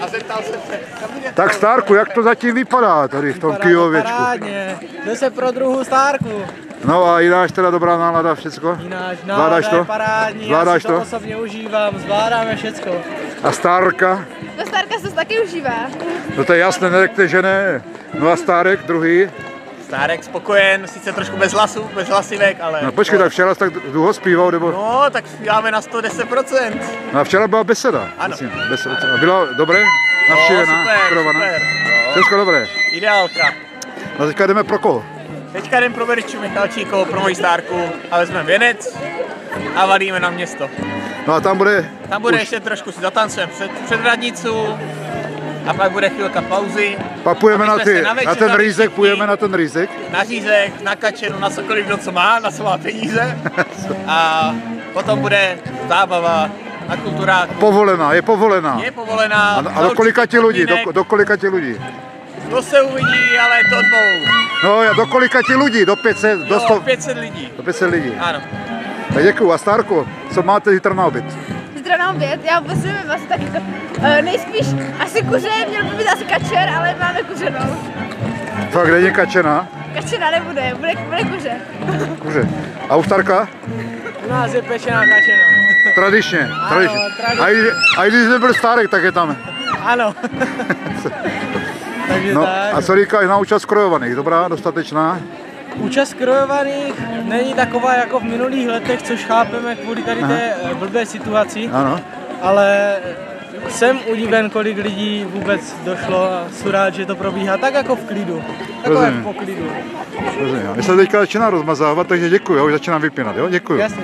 A zeptal jsem se, kam jde? Tak Stárku, jak to zatím vypadá tady v tom? Parádně. Jde se pro druhou stárku. No a jináš teda dobrá nálada, všecko? Jináč Zvládáš nálada to? parádní, Zvládáš já si to, to? osobně užívám, zvládáme všecko. A Stárka? No Starka se to taky užívá. No to je jasné, nerekte, že ne. No a Stárek, druhý? Stárek spokojen, sice trošku bez hlasů, bez hlasivek, ale... No počkej, tak včera jsi tak dlouho zpíval, nebo? No, tak zpíváme na 110%. No a včera byla beseda. Ano. Myslím, beseda. A Bylo dobré? Navštívená? No, super, super. No, Všechno dobré. ideálka. No teďka jdeme pro koho? Teďka jdem pro Veriču Michalčíko, pro moji stárku a vezmeme věnec a valíme na město. No a tam bude... Tam bude už, ještě trošku si zatancujeme před, před radnicu a pak bude chvilka pauzy. Pak půjdeme na, ty, na na ten rýzek, půjdeme na ten rýzek. Na řízek, na kačenu, na cokoliv, kdo co má, na co má peníze. A potom bude zábava na kulturáku. Povolená, je povolená. Je povolená. A, a do kolika ti lidí? Do, do kolika ti lidí? To se uvidí, ale to dvou. No do kolika ti lidí? Do 500, do Jo, 100, 500 lidí. do 500 lidí. Ano. Tak děkuju. A Stárko, co máte zítra na oběd? Na oběd, já vůbec nevím, asi tak jako, uh, nejspíš asi kuře, měl by být asi kačer, ale máme kuřenou. Fakt není kačena? Kačera nebude, bude, bude kuře. Kuře. A u Stárka? U nás je pečená kačena. Tradičně. tradičně. tradičně. A, i, a i když nebyl Stárek, tak je tam. Ano. Takže No tak. a co říkáš na účast krojovaných? Dobrá, dostatečná? Účast krojovaných není taková jako v minulých letech, což chápeme kvůli tady té eh, blbé situaci, Ano. ale jsem udiven, kolik lidí vůbec došlo a jsem rád, že to probíhá tak jako v klidu. Takové v poklidu. Rozumím. My se teďka začíná rozmazávat, takže děkuji, já už začínám vypínat, jo? Děkuji. Jasně.